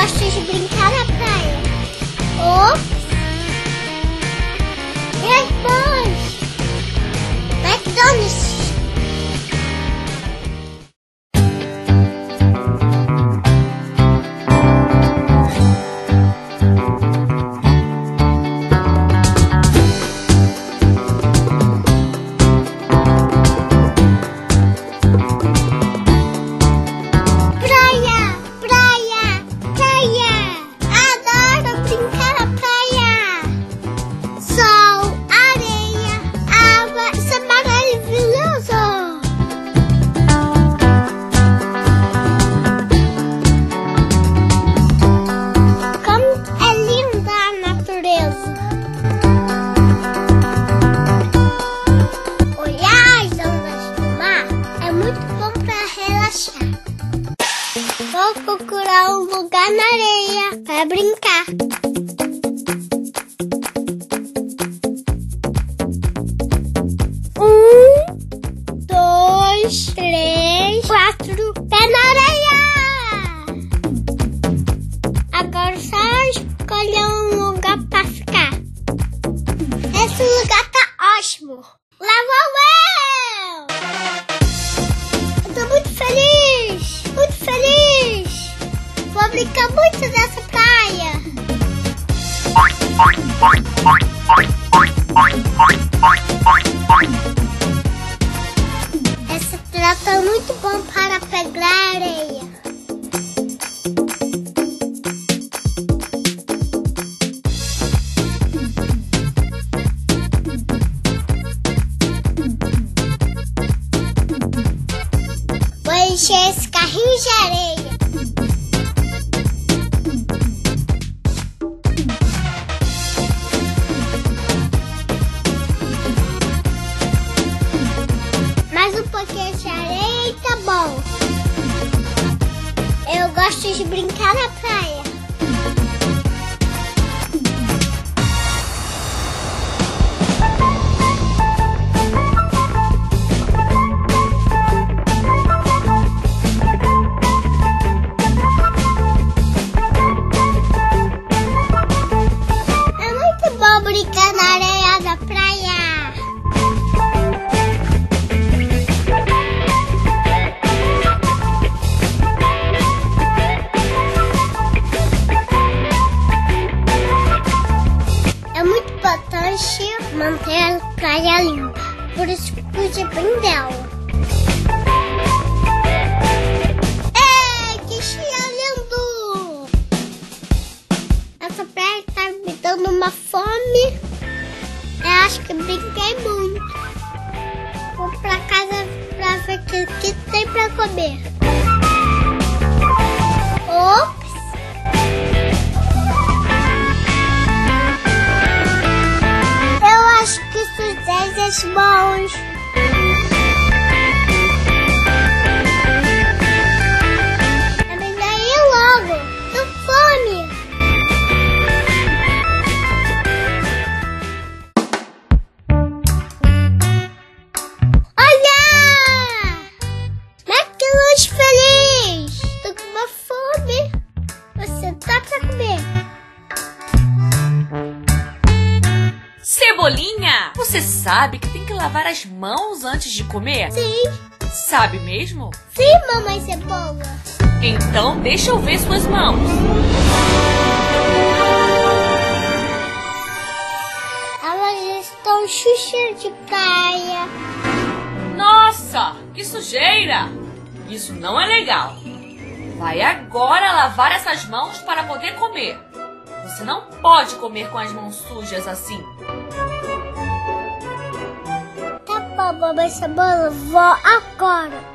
gosto de brincar na praia. As boas? McDonald's. Um lugar na areia para brincar. De areia. Mais um pouquinho de areia tá bom. Eu gosto de brincar na praia. Manter a praia limpa. Por isso cuide bem dela. Ei, que chia lindo! Essa praia tá me dando uma fome. Eu acho que brinquei muito. Vou pra casa pra ver o que, que tem pra comer. Ops! 10 bons. Você sabe que tem que lavar as mãos antes de comer? Sim, Sabe mesmo? sim, mamãe cebola. Então deixa eu ver suas mãos. Elas estão cheias de praia. Nossa, que sujeira! Isso não é legal. Vai agora lavar essas mãos para poder comer. Você não pode comer com as mãos sujas assim. Tá bom, mamãe cebola, vou agora.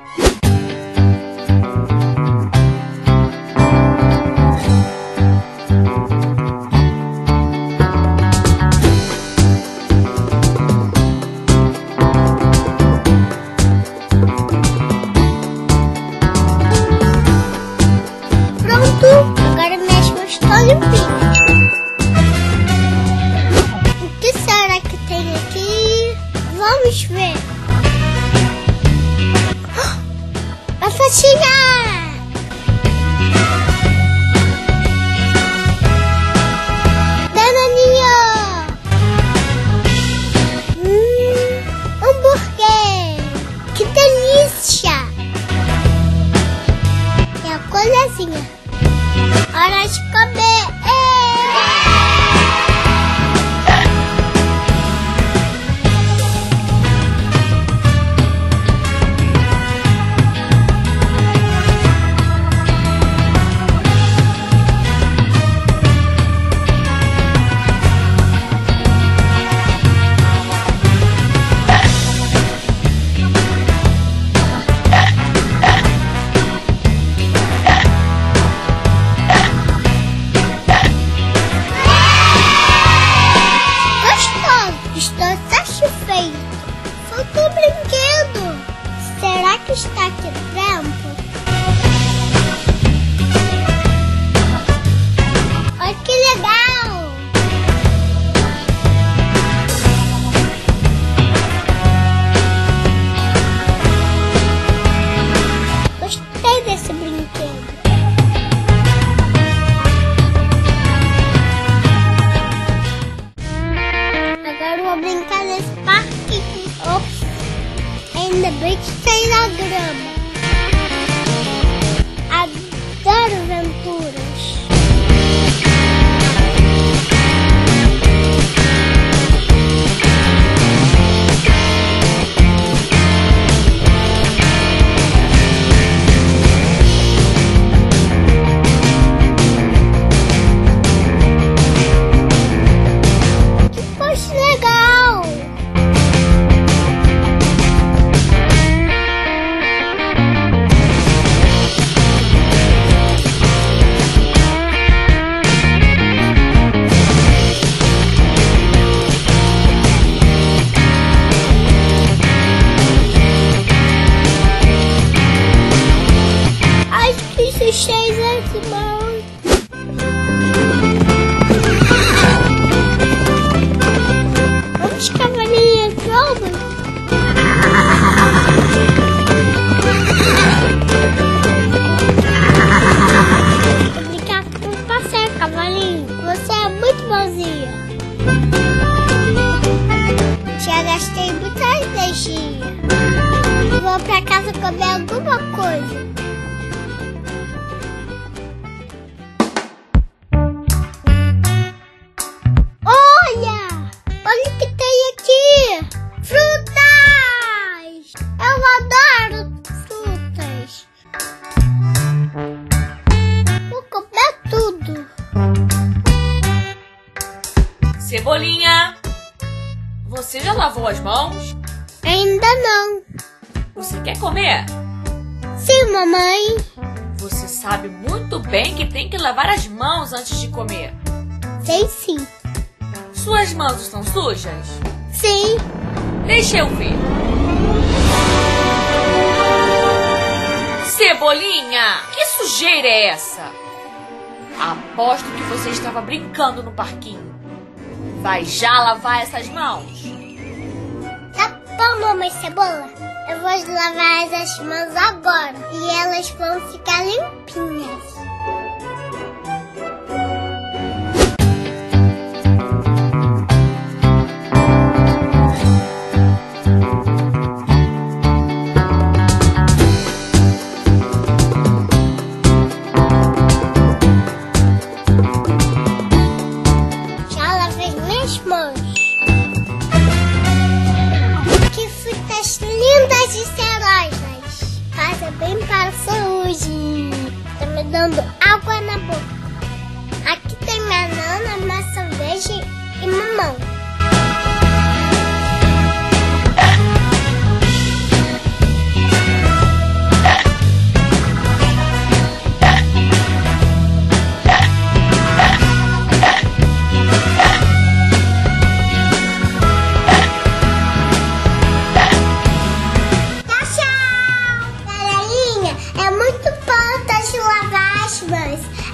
Que está aqui? Olha Acho que isso Ainda não! Você quer comer? Sim, mamãe! Você sabe muito bem que tem que lavar as mãos antes de comer. Sei sim! Suas mãos estão sujas? Sim! Deixa eu ver. Cebolinha, que sujeira é essa? Aposto que você estava brincando no parquinho. Vai já lavar essas mãos? Bom, mamãe cebola. Eu vou lavar as mãos agora e elas vão ficar limpinhas. Já lavei minhas mãos. Bem para a saúde. Tá me dando água na boca. Tchau,